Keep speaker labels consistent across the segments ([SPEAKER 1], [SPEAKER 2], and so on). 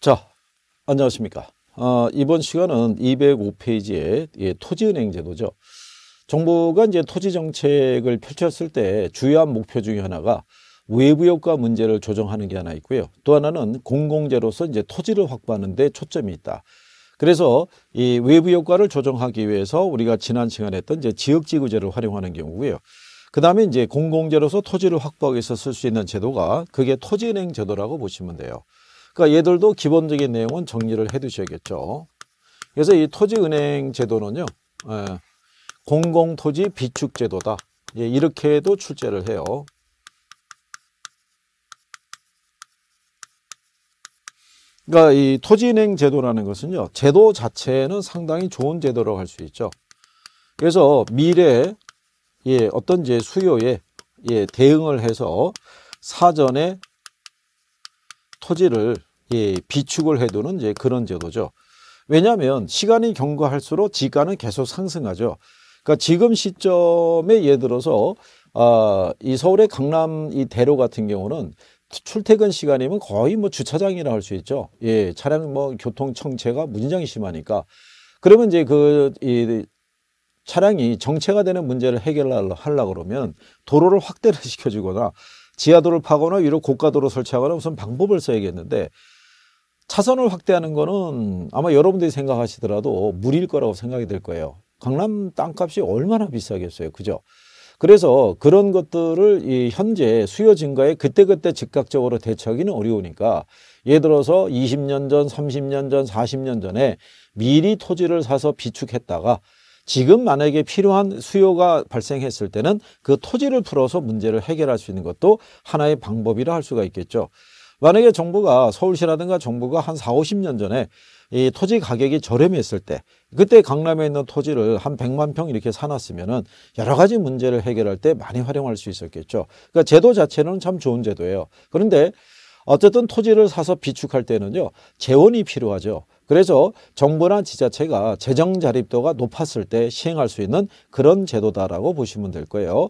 [SPEAKER 1] 자, 안녕하십니까. 어, 이번 시간은 205페이지의 예, 토지은행 제도죠. 정부가 이제 토지 정책을 펼쳤을 때 주요한 목표 중에 하나가 외부 효과 문제를 조정하는 게 하나 있고요. 또 하나는 공공재로서 이제 토지를 확보하는 데 초점이 있다. 그래서 이 외부 효과를 조정하기 위해서 우리가 지난 시간에 했던 이제 지역지구제를 활용하는 경우고요. 그 다음에 이제 공공재로서 토지를 확보하기 위해서 쓸 수 있는 제도가 그게 토지은행 제도라고 보시면 돼요. 그러니까 얘들도 기본적인 내용은 정리를 해 두셔야겠죠. 그래서 이 토지은행 제도는요, 예, 공공토지 비축제도다. 예, 이렇게도 출제를 해요. 그러니까 이 토지은행 제도라는 것은요, 제도 자체는 상당히 좋은 제도라고 할 수 있죠. 그래서 미래 예, 어떤 제 수요에 예, 대응을 해서 사전에 토지를 예, 비축을 해두는 이제 그런 제도죠. 왜냐하면 시간이 경과할수록 지가는 계속 상승하죠. 그러니까 지금 시점에 예를 들어서 아, 이 서울의 강남 이 대로 같은 경우는 출퇴근 시간이면 거의 뭐 주차장이라 할 수 있죠. 예, 차량 뭐 교통 청체가 무진장이 심하니까 그러면 이제 그 이 차량이 정체가 되는 문제를 해결하려고 그러면 도로를 확대를 시켜주거나 지하도를 파거나 위로 고가도로 설치하거나 무슨 방법을 써야겠는데 차선을 확대하는 거는 아마 여러분들이 생각하시더라도 무리일 거라고 생각이 될 거예요. 강남 땅값이 얼마나 비싸겠어요. 그죠? 그래서 그런 것들을 이 현재 수요 증가에 그때그때 즉각적으로 대처하기는 어려우니까 예를 들어서 20년 전, 30년 전, 40년 전에 미리 토지를 사서 비축했다가 지금 만약에 필요한 수요가 발생했을 때는 그 토지를 풀어서 문제를 해결할 수 있는 것도 하나의 방법이라 할 수가 있겠죠. 만약에 정부가 서울시라든가 정부가 한 4, 50년 전에 이 토지 가격이 저렴했을 때 그때 강남에 있는 토지를 한 100만 평 이렇게 사놨으면은 여러 가지 문제를 해결할 때 많이 활용할 수 있었겠죠. 그러니까 제도 자체는 참 좋은 제도예요. 그런데 어쨌든 토지를 사서 비축할 때는요, 재원이 필요하죠. 그래서 정부나 지자체가 재정 자립도가 높았을 때 시행할 수 있는 그런 제도다라고 보시면 될 거예요.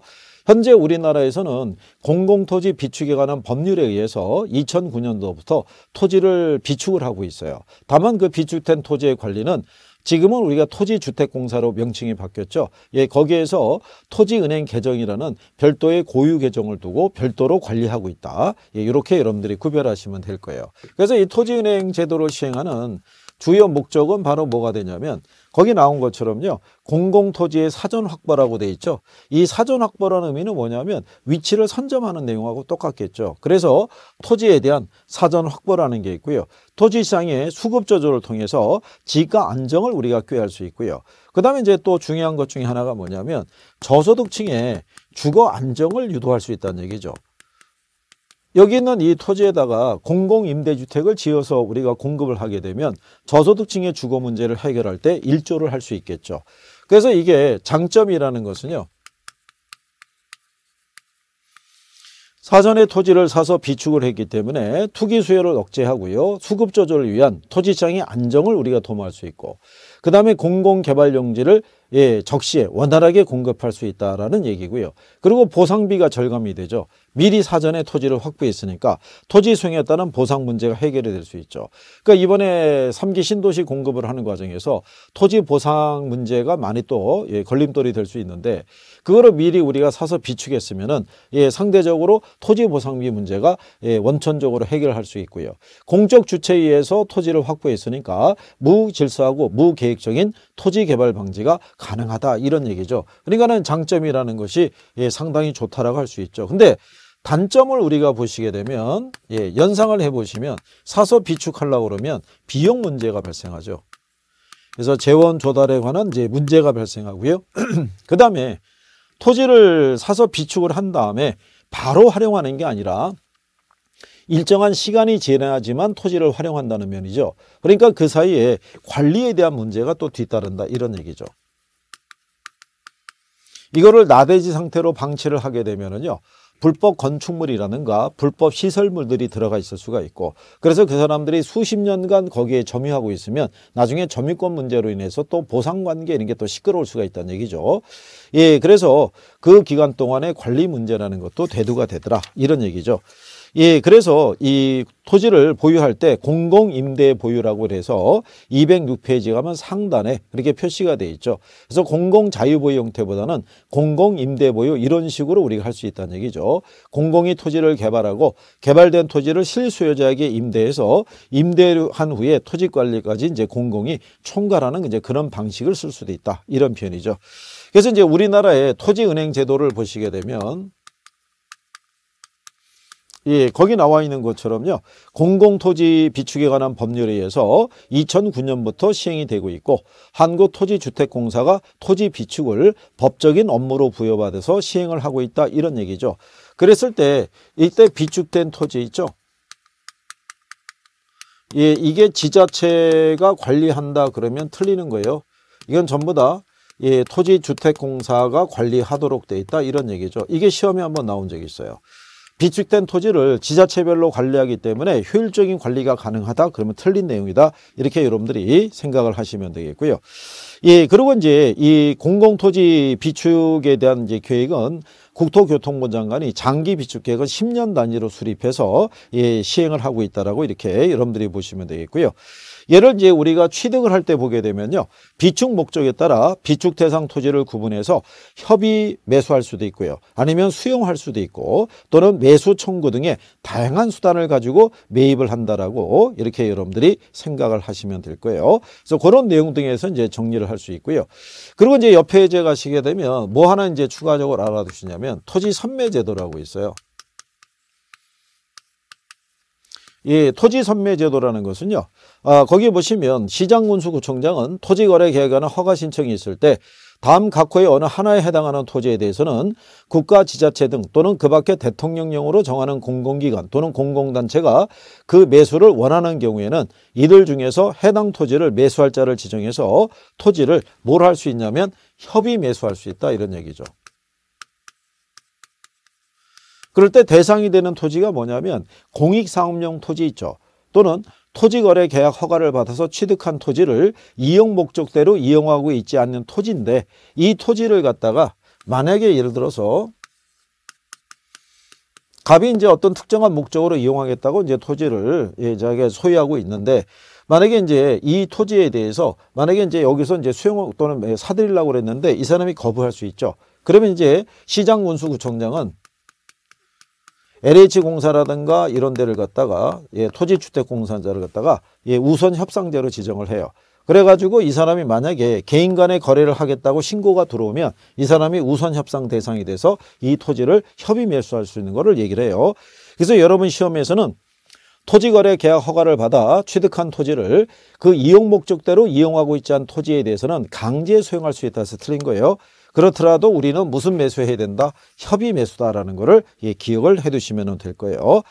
[SPEAKER 1] 현재 우리나라에서는 공공토지 비축에 관한 법률에 의해서 2009년도부터 토지를 비축을 하고 있어요. 다만 그 비축된 토지의 관리는 지금은 우리가 토지주택공사로 명칭이 바뀌었죠. 예, 거기에서 토지은행 계정이라는 별도의 고유 계정을 두고 별도로 관리하고 있다. 예, 이렇게 여러분들이 구별하시면 될 거예요. 그래서 이 토지은행 제도를 시행하는 주요 목적은 바로 뭐가 되냐면 거기 나온 것처럼요. 공공토지의 사전 확보라고 돼 있죠. 이 사전 확보라는 의미는 뭐냐면 위치를 선점하는 내용하고 똑같겠죠. 그래서 토지에 대한 사전 확보라는 게 있고요. 토지시장의 수급 조절을 통해서 지가 안정을 우리가 꾀할 수 있고요. 그 다음에 이제 또 중요한 것 중에 하나가 뭐냐면 저소득층의 주거 안정을 유도할 수 있다는 얘기죠. 여기 있는 이 토지에다가 공공임대주택을 지어서 우리가 공급을 하게 되면 저소득층의 주거 문제를 해결할 때 일조를 할 수 있겠죠. 그래서 이게 장점이라는 것은요. 사전에 토지를 사서 비축을 했기 때문에 투기 수요를 억제하고요. 수급 조절을 위한 토지시장의 안정을 우리가 도모할 수 있고 그 다음에 공공개발용지를 예, 적시에 원활하게 공급할 수 있다라는 얘기고요. 그리고 보상비가 절감이 되죠. 미리 사전에 토지를 확보했으니까 토지 수용에 따른 보상 문제가 해결이 될 수 있죠. 그러니까 이번에 3기 신도시 공급을 하는 과정에서 토지 보상 문제가 많이 또 예, 걸림돌이 될 수 있는데 그거를 미리 우리가 사서 비축했으면은 예, 상대적으로 토지 보상비 문제가 예, 원천적으로 해결할 수 있고요. 공적 주체에 의해서 토지를 확보했으니까 무질서하고 무계획적인 토지 개발 방지가 가능하다 이런 얘기죠. 그러니까는 장점이라는 것이 예, 상당히 좋다라고 할 수 있죠. 근데 단점을 우리가 보시게 되면 예, 연상을 해보시면 사서 비축하려고 그러면 비용 문제가 발생하죠. 그래서 재원 조달에 관한 이제 문제가 발생하고요. 그 다음에 토지를 사서 비축을 한 다음에 바로 활용하는 게 아니라 일정한 시간이 지나지만 토지를 활용한다는 면이죠. 그러니까 그 사이에 관리에 대한 문제가 또 뒤따른다 이런 얘기죠. 이거를 나대지 상태로 방치를 하게 되면은요. 불법 건축물이라든가 불법 시설물들이 들어가 있을 수가 있고 그래서 그 사람들이 수십 년간 거기에 점유하고 있으면 나중에 점유권 문제로 인해서 또 보상관계 이런 게 또 시끄러울 수가 있다는 얘기죠. 예, 그래서 그 기간 동안의 관리 문제라는 것도 대두가 되더라 이런 얘기죠. 예, 그래서 이 토지를 보유할 때 공공임대 보유라고 해서 206페이지 가면 상단에 그렇게 표시가 돼 있죠. 그래서 공공자유보유 형태보다는 공공임대 보유 이런 식으로 우리가 할 수 있다는 얘기죠. 공공이 토지를 개발하고 개발된 토지를 실수요자에게 임대해서 임대한 후에 토지 관리까지 이제 공공이 총괄하는 이제 그런 방식을 쓸 수도 있다. 이런 표현이죠. 그래서 이제 우리나라의 토지은행 제도를 보시게 되면 예, 거기 나와 있는 것처럼요. 공공토지 비축에 관한 법률에 의해서 2009년부터 시행이 되고 있고 한국토지주택공사가 토지 비축을 법적인 업무로 부여받아서 시행을 하고 있다 이런 얘기죠. 그랬을 때 이때 비축된 토지 있죠. 예, 이게 지자체가 관리한다 그러면 틀리는 거예요. 이건 전부 다 예, 토지주택공사가 관리하도록 돼 있다 이런 얘기죠. 이게 시험에 한번 나온 적이 있어요. 비축된 토지를 지자체별로 관리하기 때문에 효율적인 관리가 가능하다 그러면 틀린 내용이다 이렇게 여러분들이 생각을 하시면 되겠고요. 예, 그리고 이제 이 공공토지 비축에 대한 이제 계획은 국토교통부 장관이 장기 비축 계획을 10년 단위로 수립해서 예, 시행을 하고 있다라고 이렇게 여러분들이 보시면 되겠고요. 얘를 이제 우리가 취득을 할 때 보게 되면요. 비축 목적에 따라 비축 대상 토지를 구분해서 협의 매수할 수도 있고요. 아니면 수용할 수도 있고 또는 매수 청구 등의 다양한 수단을 가지고 매입을 한다라고 이렇게 여러분들이 생각을 하시면 될 거예요. 그래서 그런 내용 등에서 이제 정리를 할 수 있고요. 그리고 이제 옆에 이제 가시게 되면 뭐 하나 이제 추가적으로 알아두시냐면 토지 선매 제도라고 있어요. 이 토지 선매 제도라는 것은요. 아, 거기 보시면 시장군수구청장은 토지거래 계획안는 허가 신청이 있을 때 다음 각호의 어느 하나에 해당하는 토지에 대해서는 국가 지자체 등 또는 그 밖에 대통령령으로 정하는 공공기관 또는 공공단체가 그 매수를 원하는 경우에는 이들 중에서 해당 토지를 매수할 자를 지정해서 토지를 뭘 할 수 있냐면 협의 매수할 수 있다 이런 얘기죠. 그럴 때 대상이 되는 토지가 뭐냐면 공익사업용 토지 있죠. 또는 토지거래 계약 허가를 받아서 취득한 토지를 이용 목적대로 이용하고 있지 않는 토지인데 이 토지를 갖다가 만약에 예를 들어서 갑이 이제 어떤 특정한 목적으로 이용하겠다고 이제 토지를 예, 자기가 소유하고 있는데 만약에 이제 이 토지에 대해서 만약에 이제 여기서 이제 수용 또는 사들이려고 그랬는데 이 사람이 거부할 수 있죠. 그러면 이제 시장군수구청장은 LH공사라든가 이런 데를 갖다가 예, 토지주택공사자를 갖다가 예, 우선 협상자로 지정을 해요. 그래가지고 이 사람이 만약에 개인 간의 거래를 하겠다고 신고가 들어오면 이 사람이 우선 협상 대상이 돼서 이 토지를 협의 매수할 수 있는 거를 얘기를 해요. 그래서 여러분 시험에서는 토지거래 계약 허가를 받아 취득한 토지를 그 이용 목적대로 이용하고 있지 않은 토지에 대해서는 강제 수용할 수 있다 해서 틀린 거예요. 그렇더라도 우리는 무슨 매수해야 된다? 협의 매수다라는 것을 예, 기억을 해 두시면 될 거예요.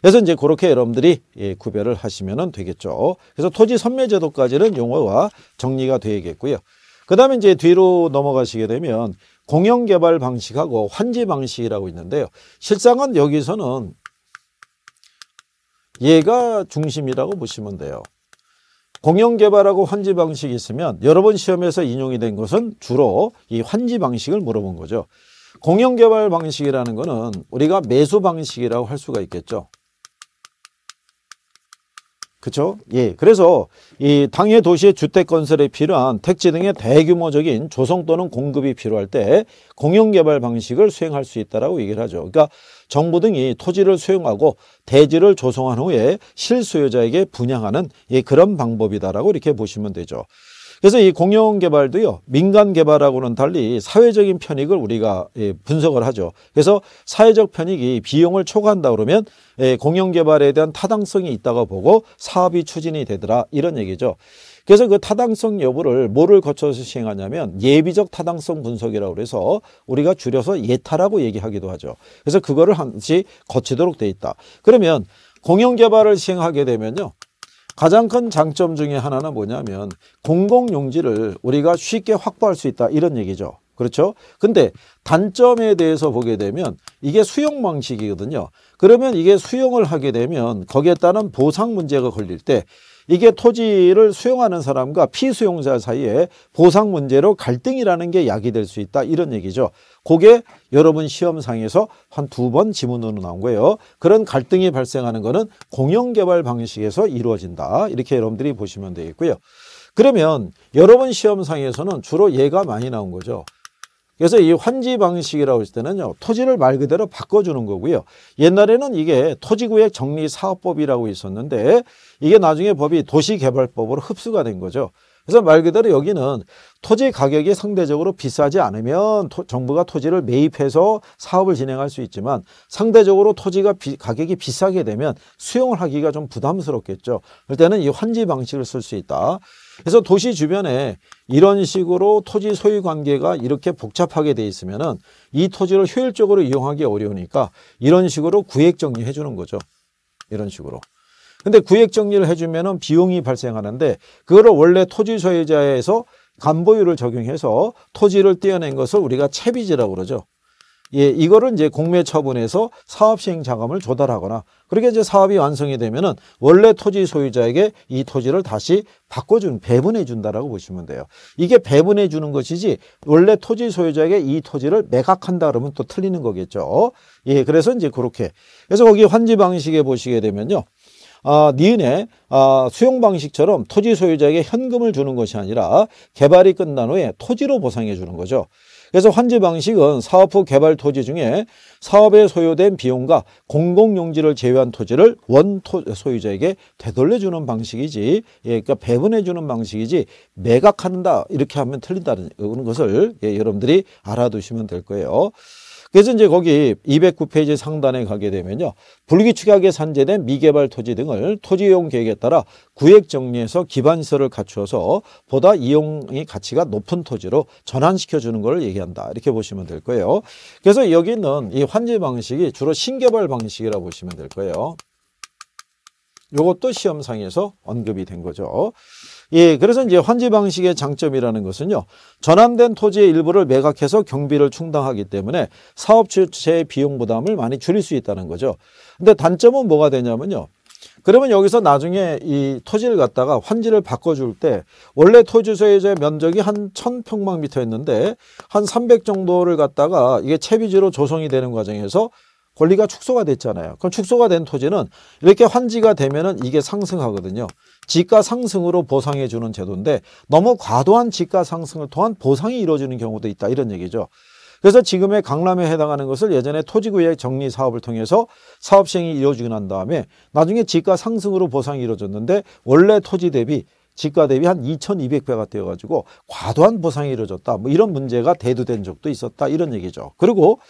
[SPEAKER 1] 그래서 이제 그렇게 여러분들이 예, 구별을 하시면 되겠죠. 그래서 토지 선매 제도까지는 용어가 정리가 되겠고요. 그 다음에 이제 뒤로 넘어가시게 되면 공영개발 방식하고 환지 방식이라고 있는데요. 실상은 여기서는 얘가 중심이라고 보시면 돼요. 공영 개발하고 환지 방식이 있으면 여러 번 시험에서 인용이 된 것은 주로 이 환지 방식을 물어본 거죠. 공영 개발 방식이라는 것은 우리가 매수 방식이라고 할 수가 있겠죠. 그렇죠? 예. 그래서 이 당해 도시의 주택 건설에 필요한 택지 등의 대규모적인 조성 또는 공급이 필요할 때 공영 개발 방식을 수행할 수 있다라고 얘기를 하죠. 그러니까 정부 등이 토지를 수용하고 대지를 조성한 후에 실수요자에게 분양하는 예, 그런 방법이다라고 이렇게 보시면 되죠. 그래서 이 공영 개발도요 민간 개발하고는 달리 사회적인 편익을 우리가 예, 분석을 하죠. 그래서 사회적 편익이 비용을 초과한다 그러면 예, 공영 개발에 대한 타당성이 있다고 보고 사업이 추진이 되더라 이런 얘기죠. 그래서 그 타당성 여부를 뭐를 거쳐서 시행하냐면 예비적 타당성 분석이라고 그래서 우리가 줄여서 예타라고 얘기하기도 하죠. 그래서 그거를 한시 거치도록 돼 있다. 그러면 공영 개발을 시행하게 되면요. 가장 큰 장점 중에 하나는 뭐냐면 공공 용지를 우리가 쉽게 확보할 수 있다 이런 얘기죠. 그렇죠? 근데 단점에 대해서 보게 되면 이게 수용 방식이거든요. 그러면 이게 수용을 하게 되면 거기에 따른 보상 문제가 걸릴 때 이게 토지를 수용하는 사람과 피수용자 사이에 보상 문제로 갈등이라는 게 야기될 수 있다 이런 얘기죠. 그게 여러분 시험상에서 한 두 번 지문으로 나온 거예요. 그런 갈등이 발생하는 거는 공영개발 방식에서 이루어진다. 이렇게 여러분들이 보시면 되겠고요. 그러면 여러분 시험상에서는 주로 얘가 많이 나온 거죠. 그래서 이 환지 방식이라고 했을 때는요, 토지를 말 그대로 바꿔주는 거고요. 옛날에는 이게 토지구역 정리사업법이라고 있었는데 이게 나중에 법이 도시개발법으로 흡수가 된 거죠. 그래서 말 그대로 여기는 토지 가격이 상대적으로 비싸지 않으면 토, 정부가 토지를 매입해서 사업을 진행할 수 있지만 상대적으로 토지가 비, 가격이 비싸게 되면 수용을 하기가 좀 부담스럽겠죠. 그럴 때는 이 환지 방식을 쓸 수 있다. 그래서 도시 주변에 이런 식으로 토지 소유 관계가 이렇게 복잡하게 돼 있으면은 이 토지를 효율적으로 이용하기 어려우니까 이런 식으로 구획 정리해 주는 거죠. 이런 식으로. 근데 구획 정리를 해주면은 비용이 발생하는데 그거를 원래 토지 소유자에서 간보유를 적용해서 토지를 떼어낸 것을 우리가 채비지라고 그러죠. 예, 이거를 이제 공매 처분해서 사업 시행 자금을 조달하거나 그렇게 이제 사업이 완성이 되면은 원래 토지 소유자에게 이 토지를 다시 바꿔준 배분해 준다라고 보시면 돼요. 이게 배분해 주는 것이지 원래 토지 소유자에게 이 토지를 매각한다 그러면 또 틀리는 거겠죠. 예, 그래서 이제 그렇게 그래서 거기 환지 방식에 보시게 되면요. 아, 니은의 아, 수용 방식처럼 토지 소유자에게 현금을 주는 것이 아니라 개발이 끝난 후에 토지로 보상해 주는 거죠. 그래서 환지 방식은 사업 후 개발 토지 중에 사업에 소요된 비용과 공공용지를 제외한 토지를 원 소유자에게 되돌려주는 방식이지, 예, 그러니까 배분해주는 방식이지 매각한다 이렇게 하면 틀린다는 것을 예, 여러분들이 알아두시면 될 거예요. 그래서 이제 거기 209페이지 상단에 가게 되면요. 불규칙하게 산재된 미개발 토지 등을 토지이용 계획에 따라 구획 정리해서 기반시설을 갖추어서 보다 이용의 가치가 높은 토지로 전환시켜 주는 걸 얘기한다. 이렇게 보시면 될 거예요. 그래서 여기는 이 환지 방식이 주로 신개발 방식이라고 보시면 될 거예요. 이것도 시험상에서 언급이 된 거죠. 예, 그래서 이제 환지 방식의 장점이라는 것은요. 전환된 토지의 일부를 매각해서 경비를 충당하기 때문에 사업 주체의 비용 부담을 많이 줄일 수 있다는 거죠. 근데 단점은 뭐가 되냐면요. 그러면 여기서 나중에 이 토지를 갖다가 환지를 바꿔줄 때 원래 토지 소유자의 면적이 한 1000평방미터였는데 한300 정도를 갖다가 이게 채비지로 조성이 되는 과정에서 권리가 축소가 됐잖아요. 그럼 축소가 된 토지는 이렇게 환지가 되면은 이게 상승하거든요. 지가 상승으로 보상해 주는 제도인데 너무 과도한 지가 상승을 통한 보상이 이루어지는 경우도 있다 이런 얘기죠. 그래서 지금의 강남에 해당하는 것을 예전에 토지구역 정리 사업을 통해서 사업 시행이 이루어지고 난 다음에 나중에 지가 상승으로 보상이 이루어졌는데 원래 토지 대비 지가 대비 한 2200배가 되어가지고 과도한 보상이 이루어졌다. 뭐 이런 문제가 대두된 적도 있었다. 이런 얘기죠. 그리고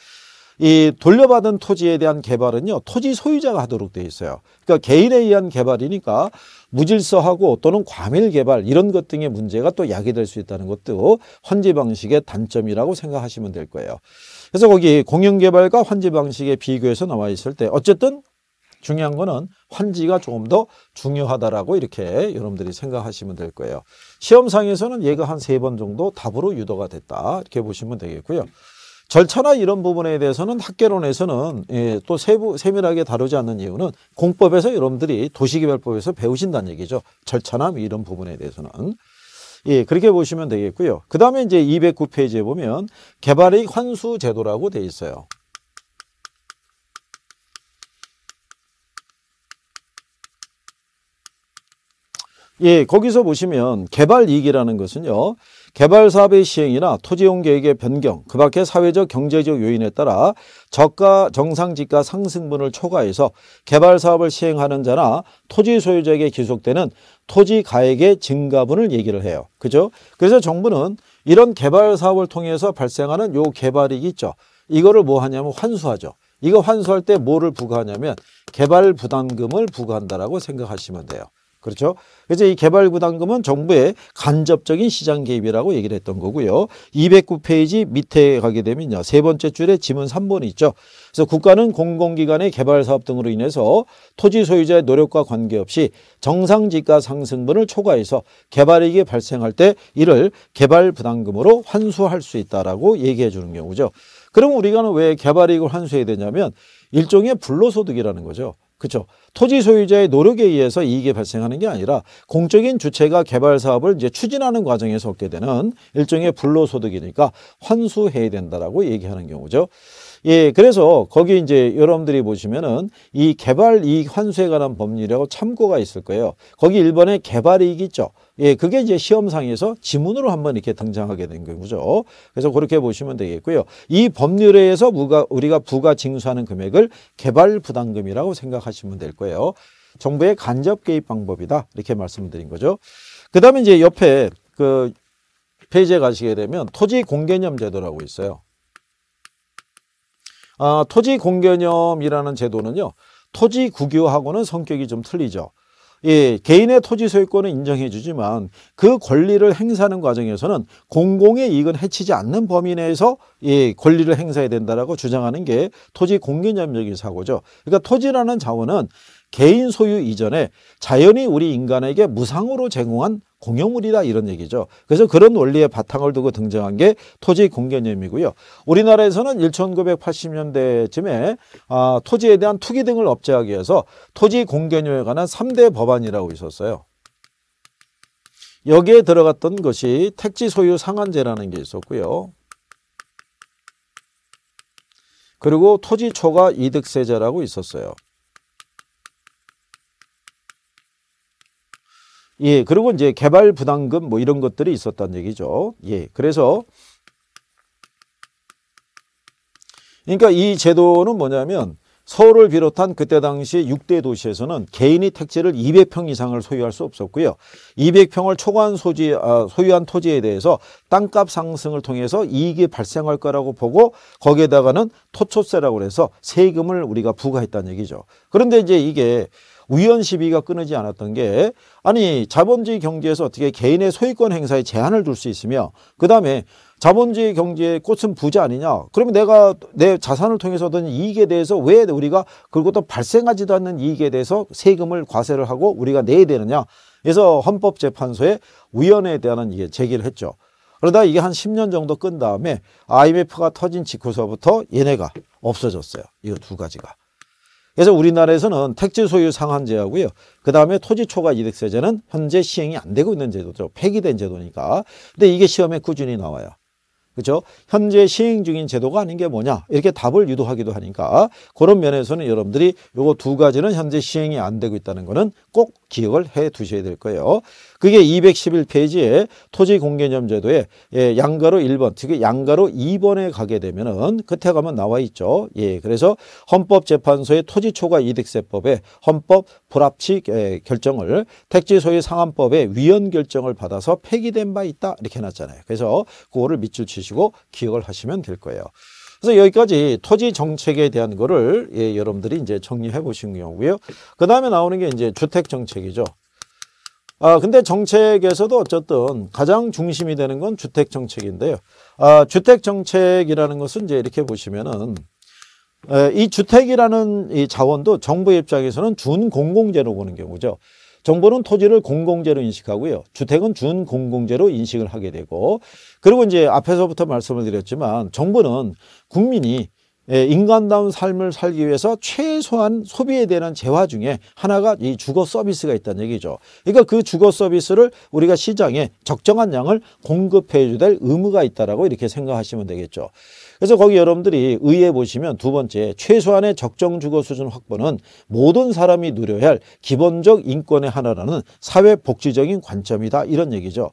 [SPEAKER 1] 이 돌려받은 토지에 대한 개발은요 토지 소유자가 하도록 되어 있어요. 그러니까 개인에 의한 개발이니까 무질서하고 또는 과밀 개발 이런 것 등의 문제가 또 야기될 수 있다는 것도 환지 방식의 단점이라고 생각하시면 될 거예요. 그래서 거기 공영 개발과 환지 방식의 비교해서 나와 있을 때 어쨌든 중요한 거는 환지가 조금 더 중요하다라고 이렇게 여러분들이 생각하시면 될 거예요. 시험상에서는 얘가 한 세 번 정도 답으로 유도가 됐다 이렇게 보시면 되겠고요. 절차나 이런 부분에 대해서는 학계론에서는 예, 또 세부, 세밀하게 다루지 않는 이유는 공법에서 여러분들이 도시개발법에서 배우신다는 얘기죠. 절차나 뭐 이런 부분에 대해서는. 예, 그렇게 보시면 되겠고요. 그 다음에 이제 209페이지에 보면 개발이익 환수 제도라고 돼 있어요. 예, 거기서 보시면 개발 이익이라는 것은요. 개발 사업의 시행이나 토지용 계획의 변경, 그 밖의 사회적 경제적 요인에 따라 저가 정상지가 상승분을 초과해서 개발 사업을 시행하는 자나 토지 소유자에게 기속되는 토지 가액의 증가분을 얘기를 해요. 그죠? 그래서 정부는 이런 개발 사업을 통해서 발생하는 요 개발이익 있죠. 이거를 뭐 하냐면 환수하죠. 이거 환수할 때 뭐를 부과하냐면 개발 부담금을 부과한다라고 생각하시면 돼요. 그렇죠? 그래서 이 개발부담금은 정부의 간접적인 시장 개입이라고 얘기를 했던 거고요. 209페이지 밑에 가게 되면요. 세 번째 줄에 지문 3번이 있죠. 그래서 국가는 공공기관의 개발 사업 등으로 인해서 토지 소유자의 노력과 관계없이 정상지가 상승분을 초과해서 개발이익이 발생할 때 이를 개발부담금으로 환수할 수 있다라고 얘기해 주는 경우죠. 그럼 우리가 왜 개발이익을 환수해야 되냐면 일종의 불로소득이라는 거죠. 그렇죠. 토지 소유자의 노력에 의해서 이익이 발생하는 게 아니라 공적인 주체가 개발 사업을 이제 추진하는 과정에서 얻게 되는 일종의 불로소득이니까 환수해야 된다라고 얘기하는 경우죠. 예, 그래서 거기 이제 여러분들이 보시면은 이 개발 이익 환수에 관한 법률이라고 참고가 있을 거예요. 거기 1번에 개발 이익 있죠. 예, 그게 이제 시험상에서 지문으로 한번 이렇게 등장하게 된 거죠. 그래서 그렇게 보시면 되겠고요. 이 법률에 의해서 우리가 부가 징수하는 금액을 개발 부담금이라고 생각하시면 될 거예요. 정부의 간접 개입 방법이다. 이렇게 말씀드린 거죠. 그 다음에 이제 옆에 그 페이지에 가시게 되면 토지 공개념 제도라고 있어요. 아, 토지 공개념이라는 제도는요. 토지 국유하고는 성격이 좀 틀리죠. 예, 개인의 토지 소유권은 인정해 주지만 그 권리를 행사하는 과정에서는 공공의 이익은 해치지 않는 범위 내에서 예, 권리를 행사해야 된다라고 주장하는 게 토지 공개념적인 사고죠. 그러니까 토지라는 자원은 개인 소유 이전에 자연이 우리 인간에게 무상으로 제공한 공용물이다 이런 얘기죠. 그래서 그런 원리의 바탕을 두고 등장한 게 토지 공개념이고요. 우리나라에서는 1980년대쯤에 아, 토지에 대한 투기 등을 억제하기 위해서 토지 공개념에 관한 3대 법안이라고 있었어요. 여기에 들어갔던 것이 택지 소유 상한제라는 게 있었고요. 그리고 토지 초과 이득세제라고 있었어요. 예, 그리고 이제 개발 부담금 뭐 이런 것들이 있었다는 얘기죠. 예, 그래서 그러니까 이 제도는 뭐냐면 서울을 비롯한 그때 당시 6대 도시에서는 개인이 택지를 200평 이상을 소유할 수 없었고요. 200평을 초과한 소지, 아, 소유한 토지에 대해서 땅값 상승을 통해서 이익이 발생할 거라고 보고 거기에다가는 토초세라고 해서 세금을 우리가 부과했다는 얘기죠. 그런데 이제 이게 우연 시비가 끊이지 않았던 게 아니 자본주의 경제에서 어떻게 개인의 소유권 행사에 제한을 둘 수 있으며 그 다음에 자본주의 경제의 꽃은 부자 아니냐? 그러면 내가 내 자산을 통해서 얻은 이익에 대해서 왜 우리가 그리고 또 발생하지도 않는 이익에 대해서 세금을 과세를 하고 우리가 내야 되느냐? 그래서 헌법재판소에 위원회에 대한 이게 제기를 했죠. 그러다 이게 한 10년 정도 끈 다음에 IMF가 터진 직후서부터 얘네가 없어졌어요. 이거 두 가지가 그래서 우리나라에서는 택지 소유 상한제하고요. 그 다음에 토지 초과 이득세제는 현재 시행이 안 되고 있는 제도죠. 폐기된 제도니까. 근데 이게 시험에 꾸준히 나와요. 그렇죠? 현재 시행 중인 제도가 아닌 게 뭐냐 이렇게 답을 유도하기도 하니까 그런 면에서는 여러분들이 요거 두 가지는 현재 시행이 안 되고 있다는 거는 꼭 기억을 해 두셔야 될 거예요. 그게 211페이지에 토지 공개념 제도에 예, 양가로 1번, 즉 양가로 2번에 가게 되면은 끝에 가면 나와 있죠. 예, 그래서 헌법재판소의 토지 초과 이득세법에 헌법 불합치 예, 결정을 택지 소유 상한법에 위헌 결정을 받아서 폐기된 바 있다 이렇게 해놨잖아요. 그래서 그거를 밑줄 치시 고 기억을 하시면 될 거예요. 그래서 여기까지 토지 정책에 대한 거를 예, 여러분들이 이제 정리해 보신 경우고요. 그 다음에 나오는 게 이제 주택 정책이죠. 아, 근데 정책에서도 어쨌든 가장 중심이 되는 건 주택 정책인데요. 아, 주택 정책이라는 것은 이제 이렇게 보시면은 에, 이 주택이라는 이 자원도 정부 입장에서는 준공공재로 보는 경우죠. 정부는 토지를 공공재로 인식하고요. 주택은 준공공재로 인식을 하게 되고 그리고 이제 앞에서부터 말씀을 드렸지만 정부는 국민이 예, 인간다운 삶을 살기 위해서 최소한 소비에 대한 재화 중에 하나가 이 주거 서비스가 있다는 얘기죠. 그러니까 그 주거 서비스를 우리가 시장에 적정한 양을 공급해 주될 의무가 있다라고 이렇게 생각하시면 되겠죠. 그래서 거기 여러분들이 의해 보시면 두 번째 최소한의 적정 주거 수준 확보는 모든 사람이 누려야 할 기본적 인권의 하나라는 사회 복지적인 관점이다 이런 얘기죠.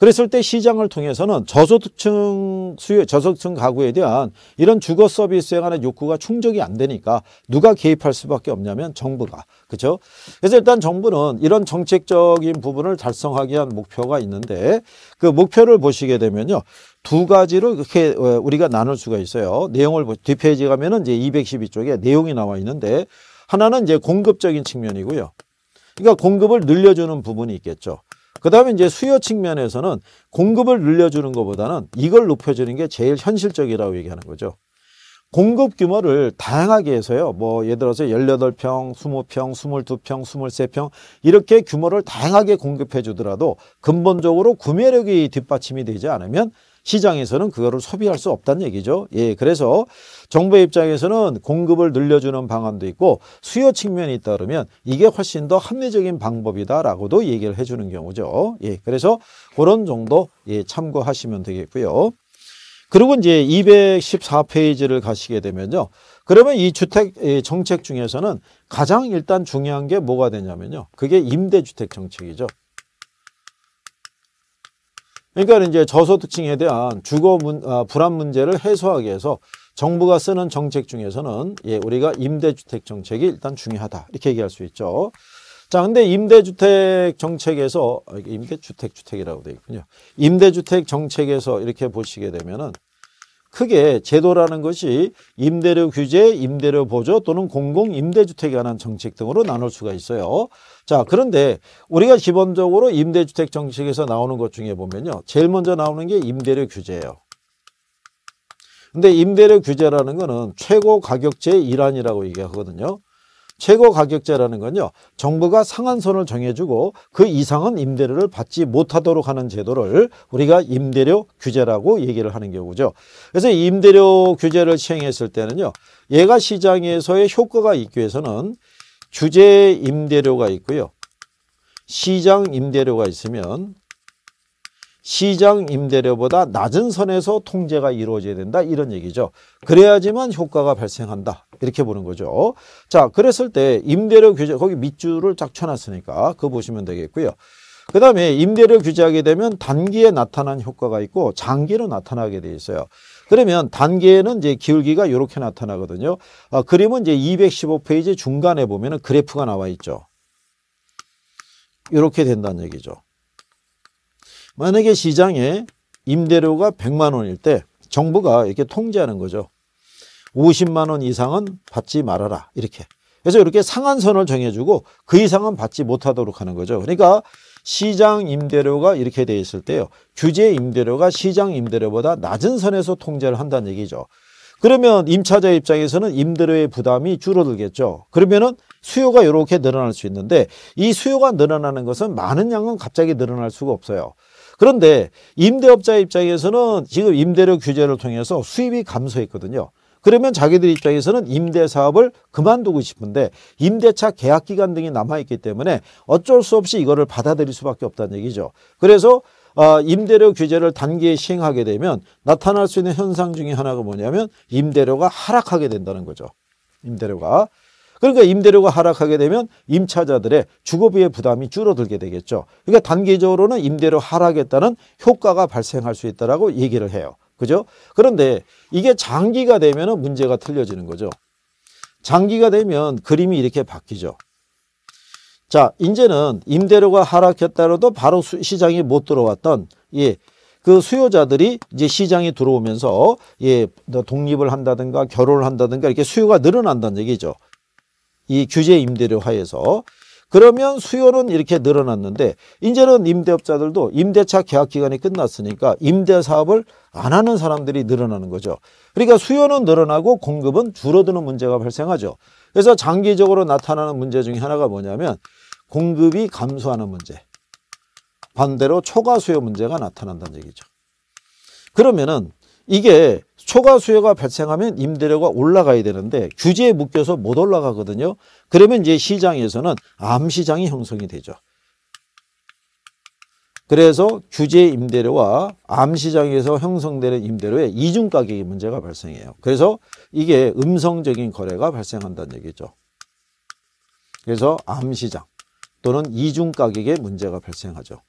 [SPEAKER 1] 그랬을 때 시장을 통해서는 저소득층 수요, 저소득층 가구에 대한 이런 주거 서비스에 관한 욕구가 충족이 안 되니까 누가 개입할 수밖에 없냐면 정부가. 그죠? 그래서 일단 정부는 이런 정책적인 부분을 달성하기 위한 목표가 있는데 그 목표를 보시게 되면요. 두 가지로 이렇게 어, 우리가 나눌 수가 있어요. 내용을 뒷페이지 가면은 이제 212쪽에 내용이 나와 있는데 하나는 이제 공급적인 측면이고요. 그러니까 공급을 늘려주는 부분이 있겠죠. 그 다음에 이제 수요 측면에서는 공급을 늘려주는 것보다는 이걸 높여주는 게 제일 현실적이라고 얘기하는 거죠. 공급 규모를 다양하게 해서요. 뭐 예를 들어서 18평, 20평, 22평, 23평 이렇게 규모를 다양하게 공급해 주더라도 근본적으로 구매력이 뒷받침이 되지 않으면 시장에서는 그거를 소비할 수 없다는 얘기죠. 예, 그래서 정부의 입장에서는 공급을 늘려주는 방안도 있고 수요 측면이 그러면 이게 훨씬 더 합리적인 방법이다라고도 얘기를 해주는 경우죠. 예, 그래서 그런 정도 예, 참고하시면 되겠고요. 그리고 이제 214페이지를 가시게 되면요. 그러면 이 주택 정책 중에서는 가장 일단 중요한 게 뭐가 되냐면요. 그게 임대주택 정책이죠. 그러니까 이제 저소득층에 대한 주거 문, 아, 불안 문제를 해소하기 위해서 정부가 쓰는 정책 중에서는 예, 우리가 임대주택 정책이 일단 중요하다. 이렇게 얘기할 수 있죠. 자, 근데 임대주택 정책에서 아, 임대주택 주택이라고 되어 있군요. 임대주택 정책에서 이렇게 보시게 되면은 크게 제도라는 것이 임대료 규제, 임대료 보조 또는 공공 임대주택에 관한 정책 등으로 나눌 수가 있어요. 자, 그런데 우리가 기본적으로 임대주택 정책에서 나오는 것 중에 보면요. 제일 먼저 나오는 게 임대료 규제예요. 근데 임대료 규제라는 거는 최고 가격제의 일환이라고 얘기하거든요. 최고 가격제라는 건요. 정부가 상한선을 정해주고 그 이상은 임대료를 받지 못하도록 하는 제도를 우리가 임대료 규제라고 얘기를 하는 경우죠. 그래서 임대료 규제를 시행했을 때는요. 얘가 시장에서의 효과가 있기 위해서는 규제 임대료가 있고요. 시장 임대료가 있으면 시장 임대료보다 낮은 선에서 통제가 이루어져야 된다 이런 얘기죠. 그래야지만 효과가 발생한다 이렇게 보는 거죠. 자 그랬을 때 임대료 규제 거기 밑줄을 쫙 쳐놨으니까 그거 보시면 되겠고요. 그 다음에 임대료 규제하게 되면 단기에 나타난 효과가 있고 장기로 나타나게 돼 있어요. 그러면 단기에는 이제 기울기가 이렇게 나타나거든요. 아, 그림은 이제 215페이지 중간에 보면 그래프가 나와 있죠. 이렇게 된다는 얘기죠. 만약에 시장에 임대료가 100만 원일 때 정부가 이렇게 통제하는 거죠. 50만 원 이상은 받지 말아라 이렇게. 그래서 이렇게 상한선을 정해주고 그 이상은 받지 못하도록 하는 거죠. 그러니까 시장 임대료가 이렇게 돼 있을 때요. 규제 임대료가 시장 임대료보다 낮은 선에서 통제를 한다는 얘기죠. 그러면 임차자 입장에서는 임대료의 부담이 줄어들겠죠. 그러면은 수요가 이렇게 늘어날 수 있는데 이 수요가 늘어나는 것은 많은 양은 갑자기 늘어날 수가 없어요. 그런데 임대업자 입장에서는 지금 임대료 규제를 통해서 수입이 감소했거든요. 그러면 자기들 입장에서는 임대 사업을 그만두고 싶은데 임대차 계약 기간 등이 남아 있기 때문에 어쩔 수 없이 이거를 받아들일 수밖에 없다는 얘기죠. 그래서 어, 임대료 규제를 단기에 시행하게 되면 나타날 수 있는 현상 중에 하나가 뭐냐면 임대료가 하락하게 된다는 거죠. 임대료가 그러니까 임대료가 하락하게 되면 임차자들의 주거비의 부담이 줄어들게 되겠죠. 그러니까 단기적으로는 임대료 하락했다는 효과가 발생할 수 있다라고 얘기를 해요. 그죠? 그런데 이게 장기가 되면 문제가 틀려지는 거죠. 장기가 되면 그림이 이렇게 바뀌죠. 자, 이제는 임대료가 하락했다라도 바로 시장이 못 들어왔던 예, 그 수요자들이 이제 시장에 들어오면서 예, 독립을 한다든가 결혼을 한다든가 이렇게 수요가 늘어난다는 얘기죠. 이 규제 임대료 하에서 그러면 수요는 이렇게 늘어났는데 이제는 임대업자들도 임대차 계약 기간이 끝났으니까 임대 사업을 안 하는 사람들이 늘어나는 거죠. 그러니까 수요는 늘어나고 공급은 줄어드는 문제가 발생하죠. 그래서 장기적으로 나타나는 문제 중에 하나가 뭐냐면 공급이 감소하는 문제. 반대로 초과 수요 문제가 나타난다는 얘기죠. 그러면은 이게 초과 수요가 발생하면 임대료가 올라가야 되는데 규제에 묶여서 못 올라가거든요. 그러면 이제 시장에서는 암시장이 형성이 되죠. 그래서 규제 임대료와 암시장에서 형성되는 임대료에 이중 가격의 문제가 발생해요. 그래서 이게 음성적인 거래가 발생한다는 얘기죠. 그래서 암시장 또는 이중 가격의 문제가 발생하죠.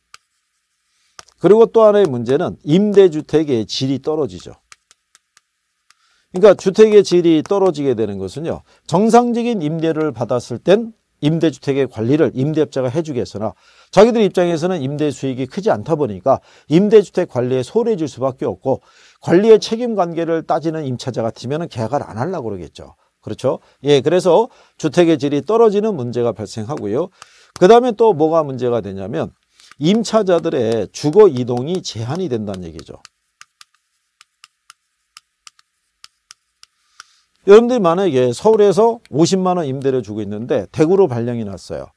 [SPEAKER 1] 그리고 또 하나의 문제는 임대주택의 질이 떨어지죠. 그러니까 주택의 질이 떨어지게 되는 것은요. 정상적인 임대를 받았을 땐 임대주택의 관리를 임대업자가 해주겠으나 자기들 입장에서는 임대 수익이 크지 않다 보니까 임대주택 관리에 소홀해질 수밖에 없고 관리의 책임 관계를 따지는 임차자 같으면 계약을 안 하려고 그러겠죠. 그렇죠? 예, 그래서 주택의 질이 떨어지는 문제가 발생하고요. 그 다음에 또 뭐가 문제가 되냐면 임차자들의 주거 이동이 제한이 된다는 얘기죠. 여러분들이 만약에 서울에서 50만 원 임대료 주고 있는데 대구로 발령이 났어요.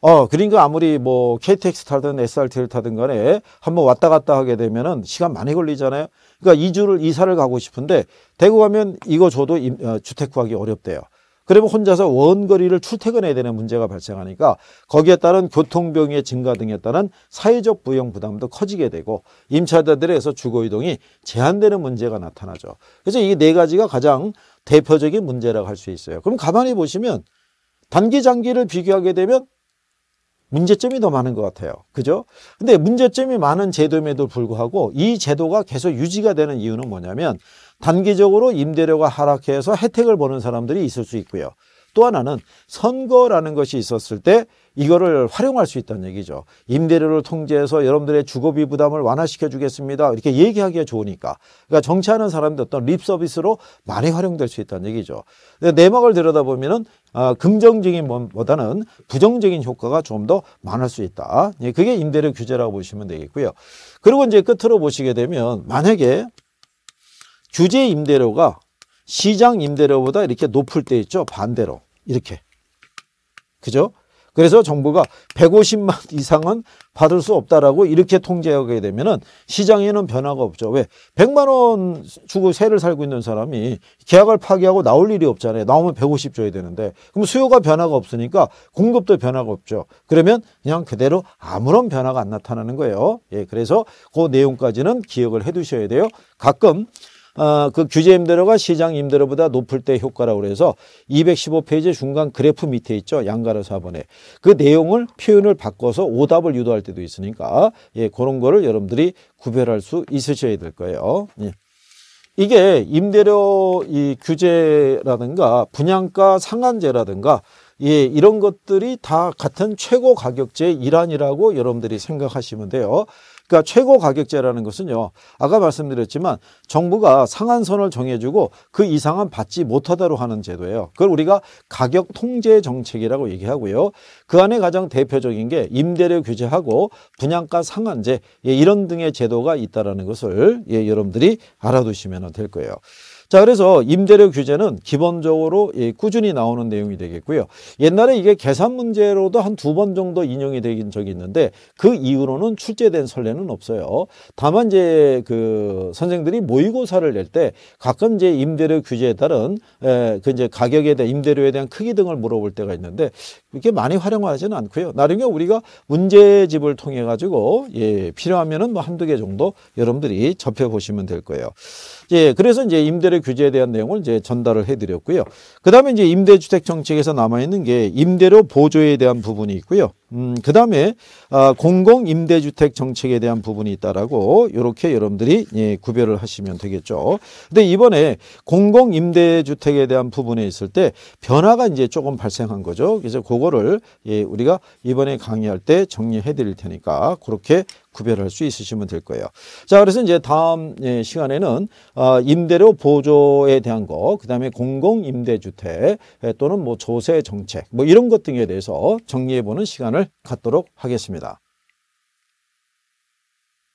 [SPEAKER 1] 어, 그러니까 아무리 뭐 KTX 타든 SRT를 타든 간에 한번 왔다 갔다 하게 되면은 시간 많이 걸리잖아요. 그러니까 이주를 이사를 가고 싶은데 대구 가면 이거 줘도 임, 어, 주택 구하기 어렵대요. 그러면 혼자서 원거리를 출퇴근해야 되는 문제가 발생하니까 거기에 따른 교통병의 증가 등에 따른 사회적 부형 부담도 커지게 되고 임차자들에서 주거 이동이 제한되는 문제가 나타나죠. 그래서 이 네 가지가 가장 대표적인 문제라고 할 수 있어요. 그럼 가만히 보시면 단기 장기를 비교하게 되면 문제점이 더 많은 것 같아요. 그죠? 근데 문제점이 많은 제도임에도 불구하고 이 제도가 계속 유지가 되는 이유는 뭐냐면 단기적으로 임대료가 하락해서 혜택을 보는 사람들이 있을 수 있고요. 또 하나는 선거라는 것이 있었을 때 이거를 활용할 수 있다는 얘기죠. 임대료를 통제해서 여러분들의 주거비 부담을 완화시켜 주겠습니다. 이렇게 얘기하기가 좋으니까. 그러니까 정치하는 사람들 어떤 립 서비스로 많이 활용될 수 있다는 얘기죠. 내막을 들여다보면은 아, 긍정적인 보다는 부정적인 효과가 좀 더 많을 수 있다. 예, 그게 임대료 규제라고 보시면 되겠고요. 그리고 이제 끝으로 보시게 되면 만약에 규제 임대료가 시장 임대료보다 이렇게 높을 때 있죠. 반대로. 이렇게. 그죠? 그래서 정부가 150만 이상은 받을 수 없다라고 이렇게 통제하게 되면은 시장에는 변화가 없죠. 왜? 100만 원 주고 세를 살고 있는 사람이 계약을 파기하고 나올 일이 없잖아요. 나오면 150 줘야 되는데. 그럼 수요가 변화가 없으니까 공급도 변화가 없죠. 그러면 그냥 그대로 아무런 변화가 안 나타나는 거예요. 예, 그래서 그 내용까지는 기억을 해 두셔야 돼요. 가끔 어, 그 규제 임대료가 시장 임대료보다 높을 때 효과라고 그래서 215페이지 중간 그래프 밑에 있죠. 양가로 4번에. 그 내용을 표현을 바꿔서 오답을 유도할 때도 있으니까 예, 그런 거를 여러분들이 구별할 수 있으셔야 될 거예요. 예. 이게 임대료 이 규제라든가 분양가 상한제라든가 예, 이런 것들이 다 같은 최고 가격제의 일환이라고 여러분들이 생각하시면 돼요. 그러니까 최고 가격제라는 것은요. 아까 말씀드렸지만 정부가 상한선을 정해주고 그 이상은 받지 못하도록 하는 제도예요. 그걸 우리가 가격 통제 정책이라고 얘기하고요. 그 안에 가장 대표적인 게 임대료 규제하고 분양가 상한제 예, 이런 등의 제도가 있다라는 것을 예, 여러분들이 알아두시면 될 거예요. 자, 그래서 임대료 규제는 기본적으로 예, 꾸준히 나오는 내용이 되겠고요. 옛날에 이게 계산 문제로도 한 두 번 정도 인용이 되긴 적이 있는데 그 이후로는 출제된 선례는 없어요. 다만 이제 그 선생들이 모의고사를 낼 때 가끔 이제 임대료 규제에 따른 에, 그 이제 가격에 대한 임대료에 대한 크기 등을 물어볼 때가 있는데 이렇게 많이 활용하지는 않고요. 나중에 우리가 문제집을 통해 가지고 예, 필요하면은 뭐 한두 개 정도 여러분들이 접해 보시면 될 거예요. 예, 그래서 이제 임대료 규제에 대한 내용을 이제 전달을 해드렸고요. 그 다음에 이제 임대주택 정책에서 남아있는 게 임대료 보조에 대한 부분이 있고요. 음, 그 다음에 아, 공공임대주택 정책에 대한 부분이 있다라고 이렇게 여러분들이 예, 구별을 하시면 되겠죠. 근데 이번에 공공임대주택에 대한 부분에 있을 때 변화가 이제 조금 발생한 거죠. 그래서 그거를 예, 우리가 이번에 강의할 때 정리해 드릴 테니까 그렇게 구별할 수 있으시면 될 거예요. 자, 그래서 이제 다음 예, 시간에는 어, 임대료 보조에 대한 거, 그 다음에 공공임대주택 또는 뭐 조세 정책, 뭐 이런 것 등에 대해서 정리해 보는 시간을 갖도록 하겠습니다.